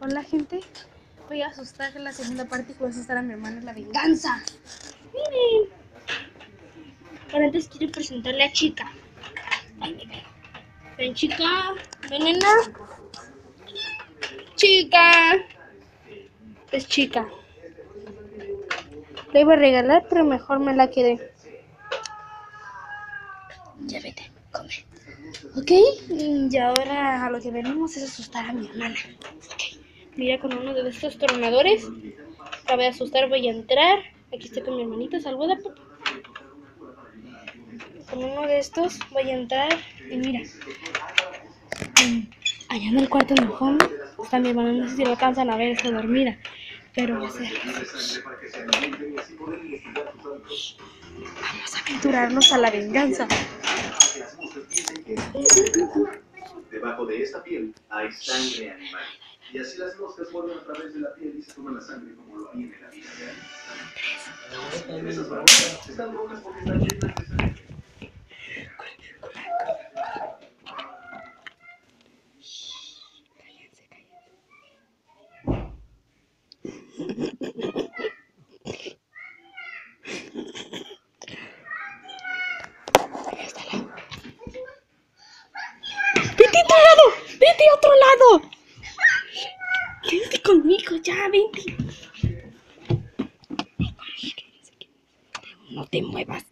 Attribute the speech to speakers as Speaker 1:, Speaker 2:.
Speaker 1: Hola gente, voy a asustar la segunda parte y voy a asustar a mi hermana la venganza. Miren. Pero antes quiero presentarle a Chica. Ven Chica, ven nena. Chica. Es Chica. Le iba a regalar, pero mejor me la quedé. Ya vete, come. ¿Ok? Y ahora a lo que venimos es asustar a mi hermana. Mira con uno de estos tronadores. La voy asustar, voy a entrar. Aquí estoy con mi hermanita, saluda. papá. Con uno de estos voy a entrar y mira. Mm, Allá en el cuarto en el fondo está mi hermana. No sé si lo alcanzan a ver, está dormida. Pero va a. Vamos a aventurarnos a la venganza.
Speaker 2: Debajo de esta piel hay sangre animal. Y así las moscas vuelven a través de la piel y se toman la sangre como lo harían en la vida real. Esas vacunas están locas porque están llenas de sangre.
Speaker 1: ¡Vete a otro lado! ¡Vete a otro lado! Vente conmigo, ya, vente. No te muevas.